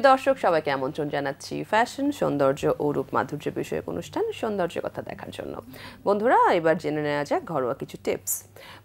প্রিয় দর্শক, সবাইকে আমন্ত্রণ জানাচ্ছি ফ্যাশন, সৌন্দর্য ও রূপ মাধুর্য বিষয়ক অনুষ্ঠান সৌন্দর্য কথা দেখার জন্য। বন্ধুরা, এবার জেনে নেওয়া যাক ঘরোয়া কিছু টিপস।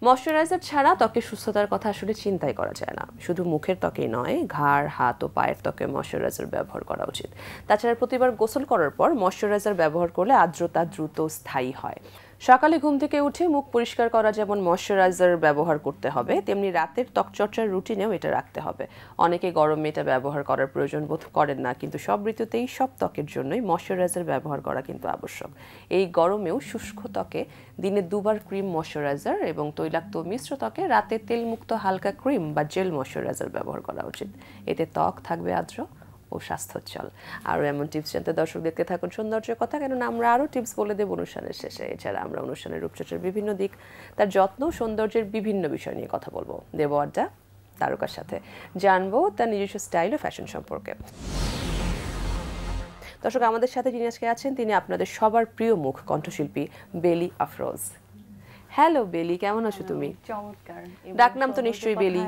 ময়শ্চারাইজার ছাড়া ত্বকের সুস্থতার কথা আসলে চিন্তাই করা যায় না। শুধু মুখের ত্বকেই নয়, ঘাড়, হাত ও পায়ের ত্বকে ময়শ্চারাইজার ব্যবহার করা উচিত। তাছাড়া প্রতিবার গোসল করার পর ময়শ্চারাইজার ব্যবহার করলে আর্দ্রতা দ্রুত স্থায়ী হয়। সকালে ঘুম থেকে উঠে মুখ পরিষ্কার করা যেমন ময়শ্চারাইজার ব্যবহার করতে হবে, তেমনি রাতের ত্বকচর্চার রুটিনেও এটা রাখতে হবে। অনেকে গরমে এটা ব্যবহার করার প্রয়োজন বোধ করেন না, কিন্তু সব ঋতুতেই সব ত্বকের জন্যই ময়শ্চারাইজার ব্যবহার করা কিন্তু আবশ্যক। এই গরমেও শুষ্ক ত্বকে দিনে দুবার ক্রিম ময়শ্চারাইজার এবং তৈলাক্ত মিশ্র ত্বকে রাতে তেলমুক্ত হালকা ক্রিম বা জেল ময়শ্চারাইজার ব্যবহার করা উচিত। এতে ত্বক থাকবে আর্দ্র ও স্বাস্থ্যোজ্জ্বল। আরও এমন টিপস জানতে দর্শক দেখতে থাকুন সৌন্দর্যের কথা কেননা আমরা আরও টিপস বলে দেব অনুষ্ঠানের শেষে। এছাড়া আমরা অনুষ্ঠানের রূপচর্চার বিভিন্ন দিক তার যত্ন সৌন্দর্যের বিভিন্ন বিষয় নিয়ে কথা বলব। দেব আড্ডা তারকার সাথে। জানব তার নিজস্ব স্টাইল ও ফ্যাশন সম্পর্কে। দর্শক আমাদের সাথে যিনি আজকে আছেন তিনি আপনাদের সবার প্রিয় মুখ কণ্ঠশিল্পী বেলি আফরোজ। হ্যালো বেলি কেমন আছো তুমি? চমৎকার। ডাকনাম তো নিশ্চয়ই বেলি।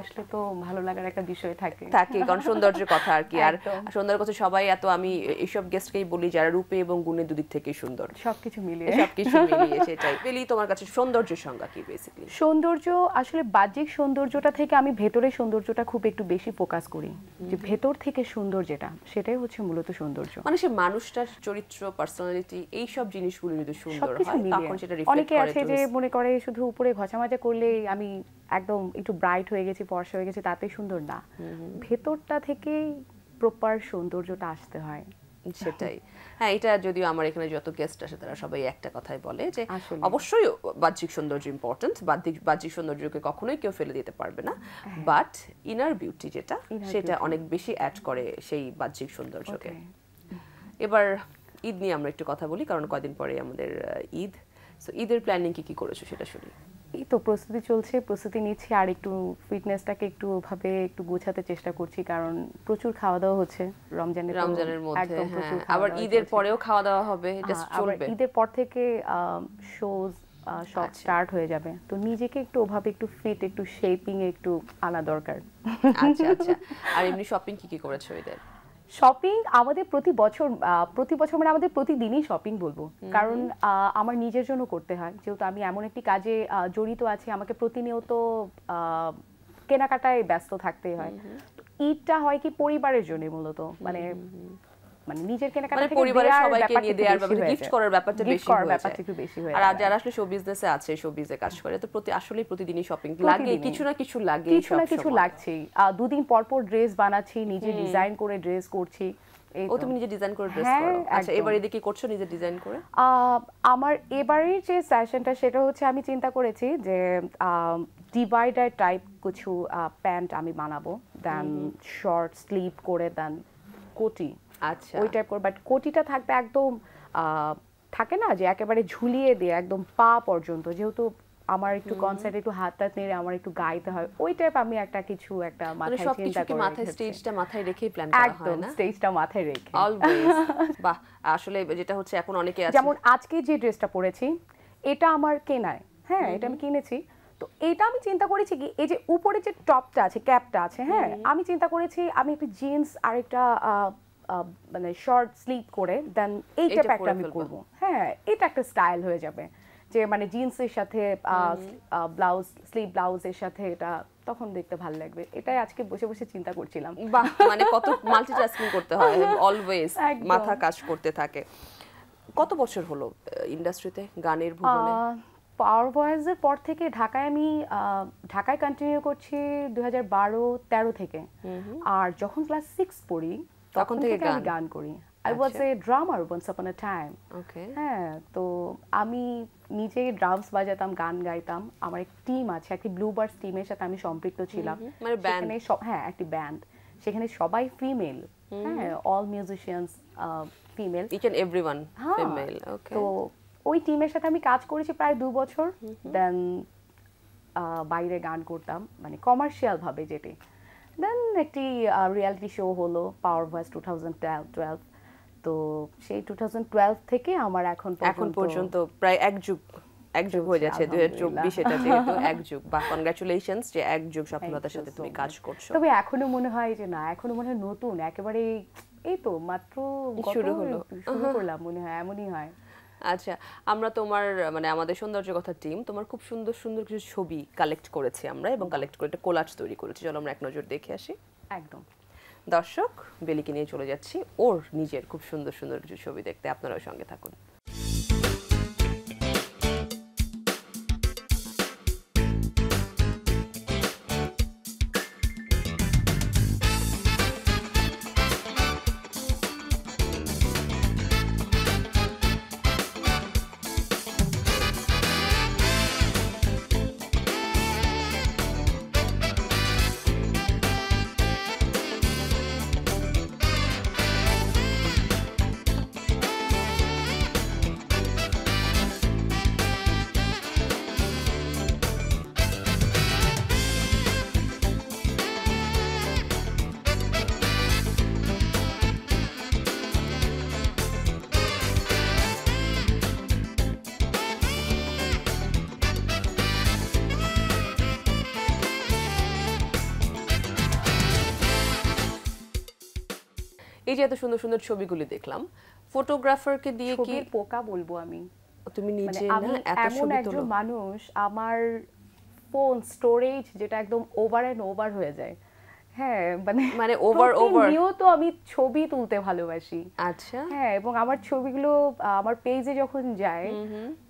আসলে তো ভালো লাগার একটা বিষয় থাকে। থাকে কারণ সৌন্দর্যের কথা আর কি। আর। সৌন্দর্যের কথা সবাই এত আমি এইসব গেস্টকেই বলি যারা রূপে এবং গুণে দুদিক থেকেই সুন্দর। সবকিছু মিলিয়ে। সবকিছু মিলিয়ে সেটাই। বেলি তোমার কাছে সৌন্দর্যের সংজ্ঞা কি বেসিক্যালি সৌন্দর্য আসলে বাহ্যিক সৌন্দর্যটা থেকে আমি ভেতরের সৌন্দর্যটা খুব একটু বেশি ফোকাস করি। যে ভেতর থেকে সুন্দর যেটা সেটাই হচ্ছে মূলত সৌন্দর্য। মানে সে মানুষটার চরিত্র পার্সোনালিটি এই সব জিনিসগুলো যদি সুন্দর হয় তখন সেটা রিফ্লেক্ট করে অনেকে আছে যে মনে করে শুধু উপরে ঘষামাজা করলেই আমি একদম একটু ব্রাইট হয়ে গেছি ফর্সা হয়ে গেছি তাতে সুন্দর না। ভেতরটা থেকেই প্রপার সৌন্দর্যটা আসতে হয়। সেটাই। হ্যাঁ এটা যদিও আমার এখানে যত গেস্ট আসে তারা সবাই একটা কথাই বলে যে অবশ্যই বাহ্যিক সৌন্দর্য ইম্পর্টেন্ট বাহ্যিক বাহ্যিক সৌন্দর্যকে কখনোই কেউ ফেলে দিতে পারবে না। বাট ইনার বিউটি যেটা। সেটা অনেক বেশি অ্যাড করে সেই বাহ্যিক সৌন্দর্যকে। এবার ঈদ নিয়ে আমরা একটু কথা বলি কারণ কয়দিন পরে আমাদের ঈদ। সো ঈদের প্ল্যানিং কি কি করেছ সেটা শুনি। এই তো প্রস্তুতি চলছে প্রস্তুতি নিচ্ছি আর একটু ফিটনেসটাকে একটু ভাবে একটু গোছাতে চেষ্টা করছি কারণ প্রচুর খাওয়া দাওয়া হচ্ছে রমজানের রমজানের মধ্যে হ্যাঁ। আবার ঈদের। পরেও খাওয়া দাওয়া হবে জাস্ট হ্যাঁ, চলবে। ঈদের পর থেকে শোজ সব। স্টার্ট হয়ে যাবে। তো নিজেকে একটু ওভাবে একটু ফিট একটু শেপিং একটু আনা দরকার। আচ্ছা আচ্ছা। আর এমনি শপিং কি কি করেছ ঈদের? শপিং আমাদের প্রতি বছর প্রতি বছর মানে আমাদের প্রতিদিনই শপিং বলব। কারণ আহ, আমার নিজের জন্য করতে হয়। যেহেতু আমি এমন একটি কাজে জড়িত আছি আমাকে প্রতিনিয়ত আহ, কেনাকাটায় ব্যস্ত থাকতে হয়। ঈদটা হয় কি পরিবারের জন্য মূলত। মানে মানে নিজের কেনাকাটা মানে থেকে পরিবারের সবাইকে নিয়ে দেওয়ার ব্যাপারটা গিফট করার ব্যাপারটা বেশি হয়ে ব্যাপারটা যায়। একটু বেশি হয়ে আর যারা আসলে শো বিজনেসে আছে শো বিজনেসে কাজ করে তো প্রতি আসলেই প্রতিদিনই শপিং লাগে কিছু না কিছু লাগে কিছু না কিছু লাগছেই। দুদিন পর পর ড্রেস বানাচ্ছি নিজে ডিজাইন করে ড্রেস করছি। ও তুমি নিজে ডিজাইন করে ড্রেস হ্যাঁ, করো? আচ্ছা। এবার এদিকে করছ নিজে ডিজাইন করে? আমার এবারের যে সেশনটা সেটা হচ্ছে আমি চিন্তা করেছি যে ডিভাইডার টাইপ কিছু প্যান্ট আমি বানাবো দেন শর্ট স্লিভ করে দেন কোটি। আচ্ছা। ওই টাইপ করে বাট কোটিটা থাকবে একদম থাকে না যে একেবারে ঝুলিয়ে দিয়ে একদম পা পর্যন্ত যেহেতু আমার একটু কনসার্টে একটু হাত টাত নেড়ে আমার একটু গাইতে হয় ওই টাইপ আমি একটা কিছু একটা মানে মাথায় চিন্তা করে মাথায় স্টেজটা মাথায় রেখেই প্ল্যান করা হয় না? স্টেজটা মাথায় রেখে। অলওয়েজ বাহ আসলে যেটা হচ্ছে এখন অনেকে আছে। যেমন আজকে যে ড্রেসটা পরেছি এটা আমার কেনায় হ্যাঁ এটা আমি কিনেছি। তো এটা আমি চিন্তা করেছি কি এই যে উপরে যে টপটা আছে ক্যাপটা আছে হ্যাঁ আমি চিন্তা করেছি আমি একটু জিন্স আর একটা মানে শর্ট স্লিপ করে দেন এইটা পরে আমি। করব হ্যাঁ এটা একটা স্টাইল হয়ে যাবে। যে মানে জিন্সের সাথে ব্লাউজ স্লিভ ব্লাউজের সাথে এটা তখন দেখতে ভালো লাগবে। এটাই আজকে বসে বসে চিন্তা করছিলাম। মানে কত মাল্টিটাস্কিং করতে হয়। অলওয়েজ মাথা কাজ করতে থাকে। কত বছর হলো ইন্ডাস্ট্রিতে গানের ভুবনে? পাওয়ার ভয়েসের পর থেকে ঢাকায় আমি ঢাকায় কন্টিনিউ করছি দুই হাজার বারো তেরো থেকে। আর যখন ক্লাস সিক্স পড়ি তখন থেকে আমি গান? করি। I was. A drummer once upon A time okay হ্যাঁ তো আমি নিজেই ড্রামস বাজাতাম গান গাইতাম। আমার এক টিম আছে একটি ব্লু বার্স টিমের সাথে আমি সম্পৃক্ত ছিলাম। মানে সব- হ্যাঁ একটি ব্যান্ড সেখানে সবাই ফিমেল হ্যাঁ all musicians female each and everyone female okay তো ওই টিমের সাথে আমি কাজ করেছি প্রায় দু বছর। দেন বাইরে গান করতাম। মানে কমার্শিয়াল ভাবে যেটি। দেন একটি রিয়ালিটি শো হলো power voice two thousand twelve তো সেই টু থাউজেন্ড টুয়েলভ থেকে আমার এখন এখন পর্যন্ত প্রায় এক যুগ এক যুগ হয়ে যাচ্ছে দুই হাজার চব্বিশ এটা যেহেতু এক যুগ। বা কনগ্রাচুলেশনস যে এক যুগ সফলতার সাথে তুমি কাজ করছ। তবে এখনও মনে হয় যে না এখনও মনে হয় নতুন একেবারে এই তো মাত্র শুরু হলো। শুরু করলাম মনে হয় এমনই হয়। আচ্ছা আমরা তোমার মানে আমাদের সৌন্দর্য কথা টিম তোমার খুব সুন্দর সুন্দর কিছু ছবি কালেক্ট করেছি আমরা এবং কালেক্ট করে একটা কোলাজ তৈরি করেছি। চলো আমরা এক নজর দেখে আসি। একদম। দর্শক বেলিকে নিয়ে চলে যাচ্ছি। ওর নিজের খুব সুন্দর সুন্দর কিছু ছবি দেখতে। আপনারাও সঙ্গে থাকুন। এই যে এত সুন্দর সুন্দর ছবিগুলি দেখলাম ফটোগ্রাফারকে দিয়ে কি পোকা বলব আমি। তুমি মানে নিজে আমি না এত এমন ছবি একজন মানুষ আমার ফোন স্টোরেজ যেটা একদম ওভার এন্ড ওভার হয়ে যায়। হ্যাঁ মানে মানে over, over। প্রতিনিয়ত আমি ছবি তুলতে ভালোবাসি। আচ্ছা। হ্যাঁ এবং আমার ছবিগুলো আমার পেজে যখন যায়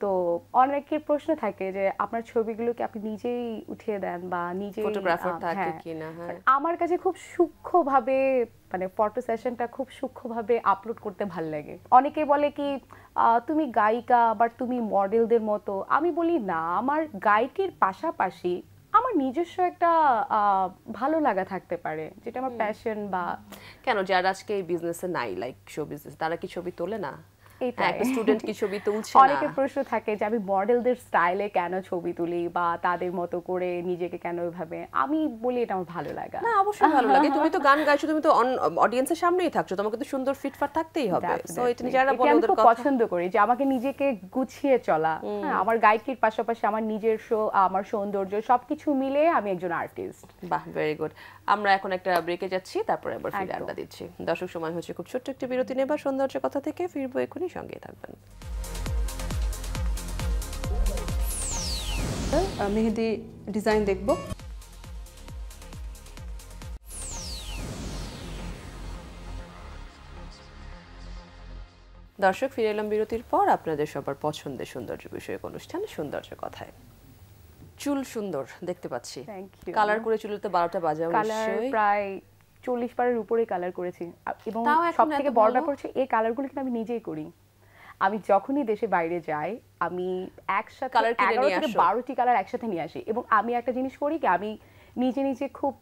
তো অনেকের প্রশ্ন থাকে যে আপনার ছবিগুলোকে আপনি নিজেই উঠিয়ে দেন বা নিজেই ফটোগ্রাফার থাকে হ্যাঁ। কিনা হ্যাঁ। আমার কাছে খুব সূক্ষ্মভাবে মানে ফটো সেশনটা খুব সূক্ষ্মভাবে আপলোড করতে ভালো লাগে। অনেকে বলে কি তুমি গায়িকা আবার তুমি মডেলদের মতো। আমি বলি না আমার গায়কির পাশাপাশি নিজস্ব একটা আহ, ভালো লাগা থাকতে পারে যেটা আমার প্যাশন বা কেন? যারা আজকে এই বিজনেসে নাই লাইক শো বিজনেস তারা কি ছবি তোলে না? একটা স্টুডেন্ট কি ছবি তুলছে অনেকের না প্রশ্ন থাকে যে আমি মডেলদের স্টাইলে কেন ছবি তুলি বা তাদের মতো করে নিজেকে কেন ওইভাবে আমি বলি এটা আমার ভালো লাগা। না অবশ্যই ভালো লাগে। তুমি তো গান গাইছো তুমি তো অডিয়েন্সের সামনেই থাকছো তোমাকে তো সুন্দর ফিটফাট থাকতেই হবে। সো এটা. যারা বলে ওদের কথা পছন্দ করি যে আমাকে নিজেকে গুছিয়ে চলা। হ্যাঁ, আমার গায়কির পাশাপাশি আমার নিজের শো আমার সৌন্দর্য সবকিছু মিলে আমি একজন আর্টিস্ট বাহ ভেরি গুড আমরা এখন একটা ব্রেকে যাচ্ছি তারপরে আবার ফিরে আড্ডা দিচ্ছি। দর্শক সময় হচ্ছে খুব ছোট্ট একটি বিরতি নেবার। সৌন্দর্য কথা থেকে ফিরবো এখনই। সঙ্গে থাকবেন। মেহেদি ডিজাইন দেখব। দর্শক ফিরে এলাম বিরতির পর আপনাদের সবার পছন্দের সৌন্দর্য বিষয়ক অনুষ্ঠান সৌন্দর্য কথায়। চুল সুন্দর দেখতে পাচ্ছি। কালার করে চুলে তো বারোটা বাজাও কালার প্রায় চল্লিশ বারের উপরে কালার করেছি। এবং সব থেকে বড় ব্যাপার হচ্ছে এই কালারগুলো কিন্তু আমি নিজেই করি। আমি যখনই দেশে বাইরে যাই আমি একসাথে এগারো থেকে? বারোটি কালার একসাথে নিয়ে আসি। এবং আমি একটা জিনিস করি কি আমি নিজে নিজে খুব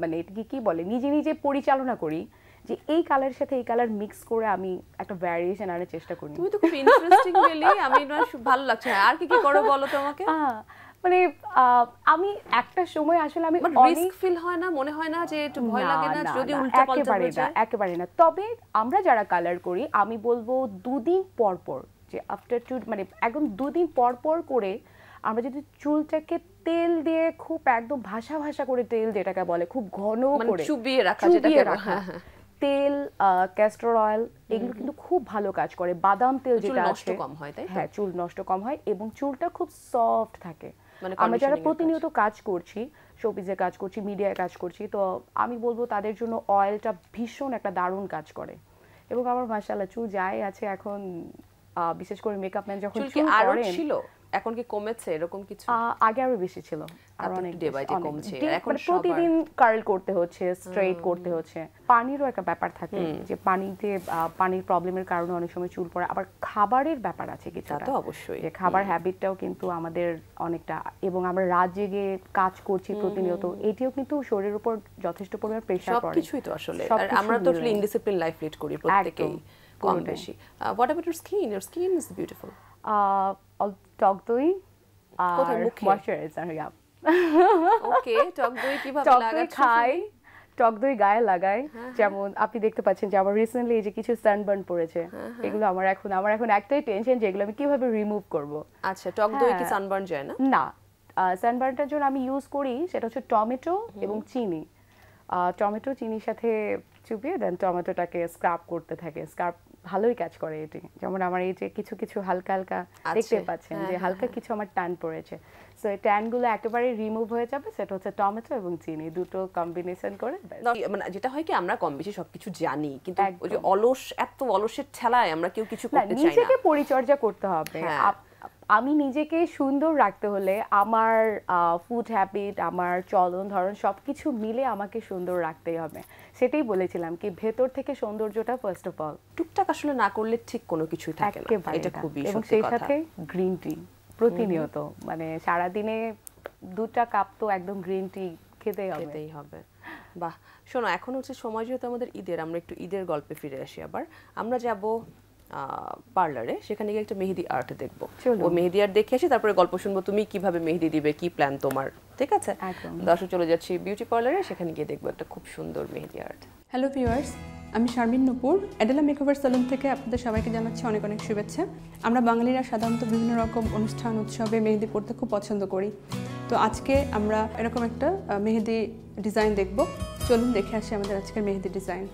মানে এটাকে কি বলে নিজে নিজে পরিচালনা করি যে এই কালারের সাথে এই কালার মিক্স করে আমি একটা ভ্যারিয়েশন আনার চেষ্টা করি। তুমি তো খুব ইন্টারেস্টিং বেলি আমি ভালো লাগছে আর কি কি করো বলো তো আমাকে মানে আহ, আমি একটা সময় আসলে আমি রিস্ক ফিল হয় না? মনে হয় না যে একটু ভয় লাগে না? যদি উল্টো পাল্টা হয়ে যায়? একেবারে না। তবে আমরা যারা কালার করি আমি বলব দুদিন পর পর যে আফটার টু মানে একদম দুদিন পর পর করে আমরা যদি চুলটাকে তেল দিয়ে খুব একদম ভাষা ভাষা করে তেল যেটাকে বলে খুব ঘন মানে করে চুবিয়ে রাখা চুবিয়ে যেটাকে রাখা। হ্যাঁ, হ্যাঁ। তেল ক্যাস্টর অয়েল এগুলো কিন্তু খুব ভালো কাজ করে। বাদাম তেল চুল যেটা নষ্ট আছে কম হয়, তাই? হ্যাঁ চুল নষ্ট কম হয় এবং চুলটা খুব সফট থাকে। মানে আমরা যারা। প্রতিনিয়ত কাজ করছি শোপিসে কাজ করছি মিডিয়ায় কাজ করছি তো আমি বলব তাদের জন্য অয়েলটা ভীষণ একটা দারুণ কাজ করে এবং আমার মাসাল্লাহ চুল যাই আছে এখন বিশেষ করে মেকআপ ম্যান যখন চুল কি আরও ছিল? এখন কি কমেছে? এরকম কিছু? আগে আরও বেশি ছিল। আর অনেক বেশি, day অনেক। কমছে। এখন মানে প্রতিদিন কার্ল করতে হচ্ছে স্ট্রেট করতে হচ্ছে। পানিরও একটা ব্যাপার থাকে যে পানিতে পানির প্রবলেমের কারণে অনেক সময় চুল পড়ে। আবার খাবারের ব্যাপার আছে কিছু তা তো অবশ্যই। যে খাবার হ্যাবিটটাও কিন্তু আমাদের অনেকটা এবং আমরা রাত জেগে কাজ করছি প্রতিনিয়ত এটিও কিন্তু শরীরের উপর যথেষ্ট পরিমাণ প্রেশার পড়ে। সবকিছুই তো আসলে। আর আমরা তো আসলে ইনডিসিপ্লিন লাইফ লিড করি প্রত্যেকেই। কম বেশি। What about your skin your skin is beautiful all- টক দই আর ময়শ্চারাইজার ইয়া ওকে টক দই কীভাবে লাগাচ্ছ খাই। টক দই গায়ে লাগাই। হ্যাঁ, যেমন আপনি দেখতে পাচ্ছেন যে আমার রিসেন্টলি এই যে কিছু সানবার্ন পড়েছে হ্যাঁ, এগুলো আমার এখন আমার এখন একটাই টেনশন যেগুলো আমি কীভাবে রিমুভ করব। আচ্ছা টক দই কি হ্যাঁ। সানবার্ন যায় না? না। সানবার্নটার জন্য আমি ইউজ করি সেটা হচ্ছে টমেটো এবং চিনি। টমেটো চিনির সাথে চুপিয়ে দেন টমেটোটাকে স্ক্রাব করতে থাকে। স্ক্রাব ভালোই কাজ করে এটি। যেমন আমার এই যে কিছু কিছু হালকা হালকা দেখতে পাচ্ছেন হ্যাঁ, যে হ্যাঁ, হালকা কিছু আমার ট্যান পড়েছে। সো এই ট্যানগুলো একেবারে রিমুভ হয়ে যাবে সেটা হচ্ছে টমেটো এবং চিনি দুটো কম্বিনেশন করে মানে যেটা হয় কি আমরা কম বেশি সবকিছু জানি কিন্তু। ওই যে অলস এত অলসের ঠেলায় আমরা কেউ কিছু করতে চাই না। নিজেকে পরিচর্যা করতে হবে। হ্যাঁ। আমি নিজেকে সুন্দর রাখতে হলে আমার ফুড হ্যাবিট আমার চলন ধরন সবকিছু মিলে আমাকে সুন্দর রাখতেই হবে। সেটাই বলেছিলাম কি ভেতর থেকে সৌন্দর্যটা ফার্স্ট অফ অল টুকটাক আসলে না করলে ঠিক কোনো কিছুই থাকে না। এটা খুবই এবং সেই সাথে গ্রিন টি প্রতিনিয়ত। মানে সারাদিনে দুটা কাপ তো একদম গ্রিন টি খেতেই হবে। খেতেই হবে। বাহ! শোনো এখন হচ্ছে সময় যেহেতু আমাদের ঈদের আমরা একটু ঈদের গল্পে ফিরে আসি আবার। আমরা যাব পার্লারে সেখানে গিয়ে একটা মেহেদি আর্ট দেখব। ও মেহেদি আর্ট দেখে আসি তারপরে গল্প শুনব তুমি কীভাবে মেহেদি দিবে কি প্ল্যান তোমার? ঠিক আছে। দর্শক চলে যাচ্ছি বিউটি পার্লারে সেখানে গিয়ে দেখব একটা খুব সুন্দর মেহেদি আর্ট হ্যালো ভিউয়ার্স আমি Sharmin Nupur Adela makeover salon থেকে আপনাদের সবাইকে জানাচ্ছি অনেক অনেক শুভেচ্ছা। আমরা বাঙালিরা সাধারণত বিভিন্ন রকম অনুষ্ঠান উৎসবে মেহেদি পড়তে খুব পছন্দ করি। তো আজকে আমরা এরকম একটা মেহেদি ডিজাইন দেখব। চলুন দেখে আসি আমাদের আজকের মেহেদি ডিজাইন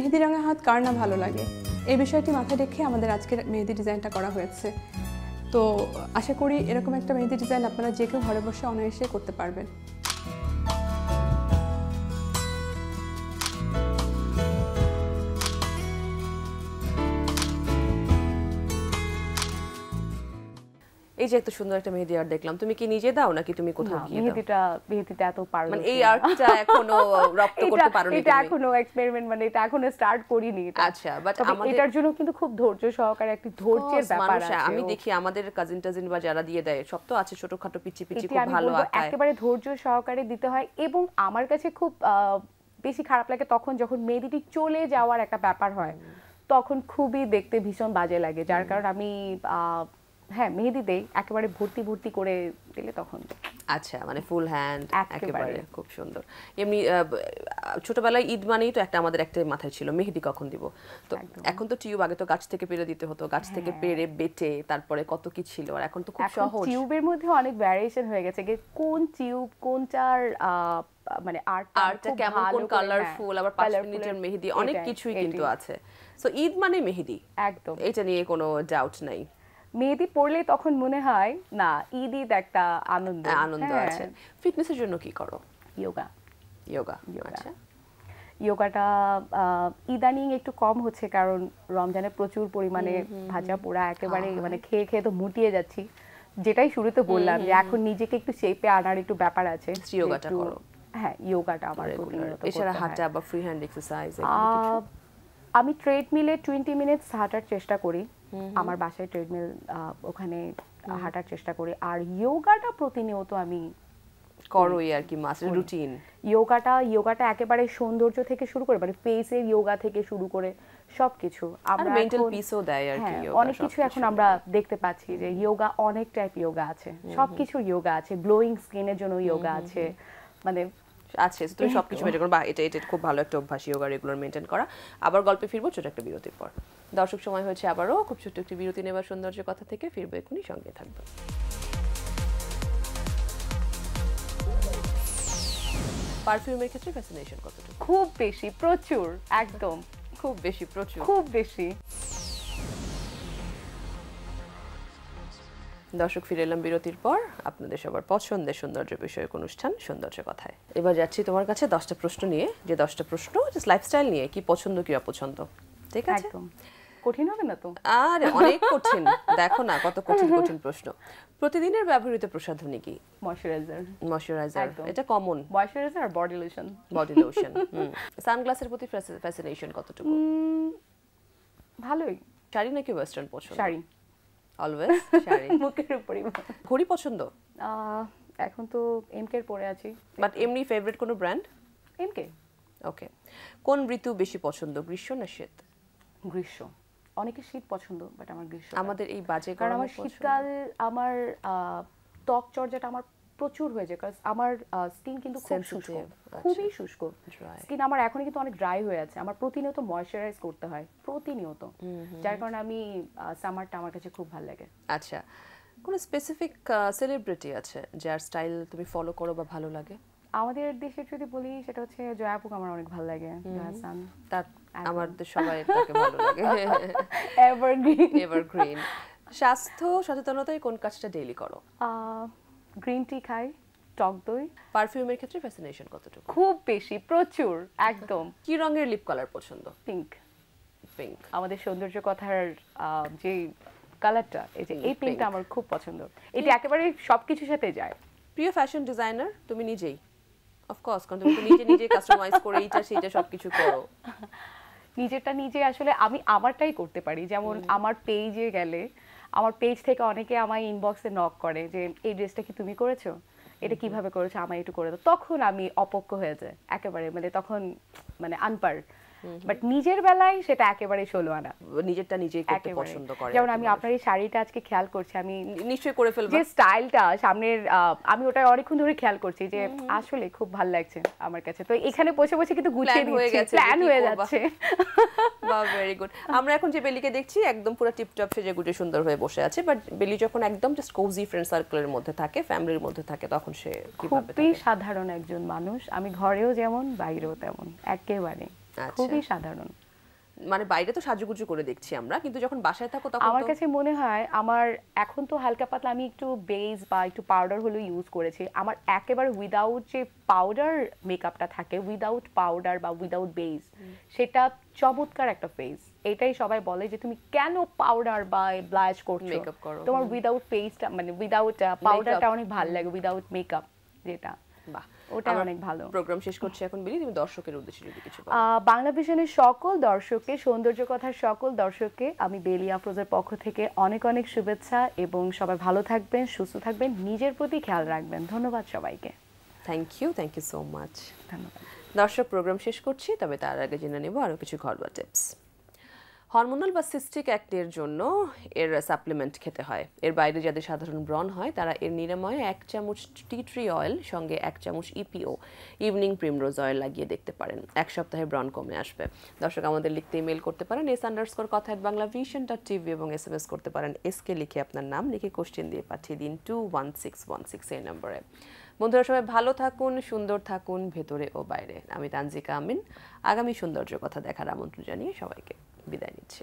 মেহেদি রঙা হাত কার না ভালো লাগে? এই বিষয়টি মাথায় রেখে আমাদের আজকের মেহেদি ডিজাইনটা করা হয়েছে। তো আশা করি এরকম একটা মেহেদি ডিজাইন আপনারা যে কেউ ঘরে বসে অনায়াসে করতে পারবেন। এই যে এত সুন্দর একটা মেহেদি আর্ট দেখলাম তুমি কি নিজে দাও নাকি তুমি কোথাও গিয়ে দাও? মেহেদিটা মেহেদিটা এত পারো মানে এই আর্টটা এখনও রপ্ত করতে পারোনি এটা এখনও এক্সপেরিমেন্ট মানে এটা এখনও স্টার্ট করিনি। আচ্ছা, তবে আমাদের- এটার জন্য কিন্তু খুব ধৈর্য সহকারে একটি ধৈর্যের ব্যাপার আছে আমি দেখি আমাদের কাজিন টাজিন বা যারা দিয়ে দেয় সব তো আছে ছোটখাটো পিচি পিচি খুব ভালো আঁকায়। একেবারে ধৈর্য সহকারে দিতে হয় এবং আমার কাছে খুব আহ, বেশি খারাপ লাগে তখন যখন মেহেদিটি চলে যাওয়ার একটা ব্যাপার হয় তখন খুবই দেখতে ভীষণ বাজে লাগে যার কারণে আমি আহ, হ্যাঁ মেহেদি দেই একেবারে ভর্তি ভর্তি করে দিলে তখন। আচ্ছা মানে ফুল হ্যান্ড একেবারে। খুব সুন্দর। এমনি ছোটবেলায় ঈদ মানেই তো একটা আমাদের একটা মাথায় ছিল মেহেদি কখন দিব? তো এখন তো টিউব আগে তো গাছ থেকে পেরে দিতে হতো গাছ থেকে পেরে বেটে তারপরে কত কি ছিল আর এখন তো খুব সহজ। টিউবের মধ্যে অনেক ভ্যারিয়েশন হয়ে গেছে যে কোন টিউব কোনটার মানে আর্ট আরটা কেমন কোন কালারফুল আবার পাঁচ মিনিটের মেহেদি অনেক কিছুই কিন্তু আছে। সো ঈদ মানে মেহেদি। একদম। এটা নিয়ে কোনো ডাউট নাই। মেহেদি পড়লে তখন মনে হয় না ঈদ ঈদ একটা আনন্দ। আনন্দ হ্যাঁ, আছে। ফিটনেসের জন্য কি করো? যোগা যোগা Yoga। আচ্ছা। যোগাটা আহ, ইদানিং একটু কম হচ্ছে কারণ রমজানে প্রচুর পরিমাণে ভাজা পোড়া একেবারে মানে খেয়ে খেয়ে তো মুটিয়ে যাচ্ছি। যেটাই শুরুতে বললাম যে এখন নিজেকে একটু শেপে আনার একটু ব্যাপার আছে যে যোগাটা করো। হ্যাঁ যোগাটা আমার এছাড়া হাঁটা বা ফ্রি হ্যান্ড এক্সারসাইজ আমি ট্রেডমিলে টোয়েন্টি মিনিটস হাঁটার চেষ্টা করি। আমার বাসায় ট্রেডমিল ওখানে হাঁটার চেষ্টা করি। আর ইয়োগাটা প্রতিনিয়ত আমি করোই আর কি মাস রুটিন যোগাটা যোগাটা একেবারে সৌন্দর্য থেকে শুরু করে মানে ফেসের যোগা থেকে শুরু করে সবকিছু। আর আমরা মেন্টাল পিসও দেয় আর কি হ্যাঁ অনেক কিছু এখন আমরা দেখতে পাচ্ছি যে ইয়োগা অনেক টাইপ ইয়োগা আছে। সবকিছু ইয়োগা আছে। গ্লোয়িং স্কিনের জন্য ইয়োগা আছে। মানে আছে তো তুমি সবকিছু মেনটেন করো। বা এটা এটা খুব ভালো একটা অভ্যাস ইয়োগা রেগুলার মেনটেন করা। আবার গল্পে ফিরবো ছোট একটা বিরতির পর। দর্শক সময় হয়েছে আবারও। খুব ছোট্ট একটি বিরতি নেবার সৌন্দর্য কথা থেকে ফিরবো এখনই। সঙ্গে থাকবে পারফিউমের ক্ষেত্রে ফ্যাসিনেশন কতটুকু? খুব বেশি প্রচুর একদম। খুব বেশি প্রচুর। খুব বেশি। দর্শক ফিরে এলাম বিরতির পর। আপনাদের সবার পছন্দের সৌন্দর্য বিষয়ক অনুষ্ঠান সৌন্দর্য কথায়। এবার যাচ্ছি তোমার কাছে দশটা প্রশ্ন নিয়ে। যে দশটা প্রশ্ন জাস্ট লাইফস্টাইল নিয়ে কি পছন্দ কি অপছন্দ? ঠিক আছে? একদম। কঠিন হবে না তো? আরে অনেক কঠিন। দেখো না কত কঠিন কঠিন প্রশ্ন। প্রতিদিনের ব্যবহৃত প্রসাধনী কি? ময়শ্চারাইজার। ময়শ্চারাইজার এটা কমন ময়শ্চারাইজার আর বডি লোশন বডি লোশন সানগ্লাসের প্রতি ফ্যাসিনেশন কতটুকু? ভালোই। শাড়ি নাকি ওয়েস্টার্ন পছন্দ? শাড়ি। অলওয়েজ শাড়ি। মুখের উপরই ঘড়ি পছন্দ? এখন তো এমকে পরে আছি। বাট এমনি ফেভারিট কোনো ব্র্যান্ড এমকে ওকে কোন ঋতু বেশি পছন্দ গ্রীষ্ম না শীত? গ্রীষ্ম। অনেকে শীত পছন্দ বাট আমার গ্রীষ্ম আমাদের এই বাজে কারণ আমার শীতকাল আমার ত্বক চর্চাটা আমার প্রচুর হয়ে যায় কারণ আমার স্কিন কিন্তু খুব শুষ্ক খুবই শুষ্ক। স্কিন আমার এখন কিন্তু অনেক ড্রাই হয়ে আছে। আমার প্রতিনিয়ত ময়শ্চারাইজ করতে হয় প্রতিনিয়ত। যার কারণে আমি সামারটা আমার কাছে খুব ভালো লাগে। আচ্ছা। কোনো স্পেসিফিক সেলিব্রিটি আছে যার স্টাইল তুমি ফলো করো বা ভালো লাগে? আমাদের দেশের যদি বলি সেটা হচ্ছে জয়া জয়াপুক আমার অনেক ভালো লাগে জয়াসান তার আমাদের সবাই তাকে ভালো লাগে। এভারগ্রিন এভারগ্রিন স্বাস্থ্য সচেতনতায় কোন কাজটা ডেইলি করো? গ্রিন টি খাই টক দই। পারফিউমের ক্ষেত্রে ফ্যাসিনেশন কতটুকু? খুব বেশি প্রচুর একদম। কি রঙের লিপ কালার পছন্দ? পিঙ্ক পিঙ্ক আমাদের সৌন্দর্য কথার যে কালারটা এই যে এই পিঙ্কটা আমার খুব পছন্দ। এটি একেবারে সবকিছুর সাথে যায়। প্রিয় ফ্যাশন ডিজাইনার তুমি নিজেই। অফকোর্স কারণ তুমি নিজে নিজে কাস্টমাইজ করে এইটা সেইটা সবকিছু করো। নিজেরটা নিজে আসলে আমি আমারটাই করতে পারি। যেমন আমার পেজে গেলে আমার পেজ থেকে অনেকে আমার ইনবক্সে নক করে যে এই ড্রেসটা কি তুমি করেছ? এটা কীভাবে করেছ? আমায় একটু করে দাও। তখন আমি অপক্ষ হয়ে যায় একেবারে মানে তখন মানে আনপার বাট নিজের বেলায় সেটা একেবারে ষোলো আনা। নিজেরটা নিজেই করতে পছন্দ করে যেমন আমি আপনার এই শাড়িটা আজকে খেয়াল করছি আমি নিশ্চয়ই করে ফেলব। যে স্টাইলটা সামনের আমি ওটা অনেকক্ষণ ধরে খেয়াল করছি যে আসলে খুব ভালো লাগছে আমার কাছে। তো এখানে বসে বসে কিন্তু গুছিয়ে হয়ে গেছে প্ল্যান হয়ে যাচ্ছে। বা ভেরি গুড আমরা এখন যে বেলিকে দেখছি একদম পুরো টিপটপ সেজে গুজে সুন্দর হয়ে বসে আছে বাট বেলি যখন একদম জাস্ট কোজি ফ্রেন্ড সার্কেলের মধ্যে থাকে ফ্যামিলির মধ্যে থাকে তখন সে খুবই সাধারণ একজন মানুষ। আমি ঘরেও যেমন বাইরেও তেমন একেবারে। খুবই সাধারণ। মানে বাইরে তো সাজুগুজু করে দেখছি আমরা কিন্তু যখন বাসায় থাকো তখন আমার কাছে মনে হয় আমার এখন তো হালকা পাতলা আমি একটু বেস বা একটু পাউডার হলো ইউজ করেছি। আমার একেবারে উইদাউট যে পাউডার মেকআপটা থাকে উইদাউট পাউডার বা উইদাউট বেস সেটা চমৎকার একটা ফেস এটাই সবাই বলে যে তুমি কেন পাউডার বা ব্লাশ করছ? Makeup করো, তোমার উইদাউট ফেসটা মানে উইদাউট পাউডারটা অনেক ভালো লাগে উইদাউট মেকআপ যেটা। বাহ ওটা অনেক ভালো। প্রোগ্রাম শেষ করছি এখন। বেলি তুমি দর্শকের উদ্দেশ্যে যদি কিছু বাংলা। ভিশনের সকল দর্শককে সৌন্দর্য কথার সকল দর্শককে আমি বেলি আফরোজের পক্ষ থেকে অনেক অনেক শুভেচ্ছা এবং সবাই ভালো থাকবেন সুস্থ থাকবেন নিজের প্রতি খেয়াল রাখবেন। ধন্যবাদ সবাইকে। Thank you thank you so much ধন্যবাদ। দর্শক প্রোগ্রাম শেষ করছি তবে তার আগে জেনে নেব আরও কিছু ঘরোয়া টিপস হরমোনাল বা সিস্টিক অ্যাক্টের জন্য এর সাপ্লিমেন্ট খেতে হয়। এর বাইরে যাদের সাধারণ ব্রণ হয়, তারা এর নিরাময়ে এক চামচ টি ট্রি অয়েল, সঙ্গে এক চামচ ইপিও ইভিনিং প্রিমরোজ অয়েল লাগিয়ে দেখতে পারেন। এক সপ্তাহে ব্রণ কমে আসবে। দর্শক, আমাদের লিখতে ইমেল করতে পারেন এস আন্ডারস্কোর কথা বাংলা ভিশন ডট টিভি এবং এস এম এস করতে পারেন এসকে লিখে আপনার নাম লিখে কোশ্চেন দিয়ে পাঠিয়ে দিন two one six one six এই নম্বরে। বন্ধুরা, সবাই ভালো থাকুন, সুন্দর থাকুন, ভেতরে ও বাইরে। আমি তানজিকা আমিন। আগামী সৌন্দর্য কথা দেখার আমন্ত্রণ জানিয়ে সবাইকে। বিদায় নিচ্ছি।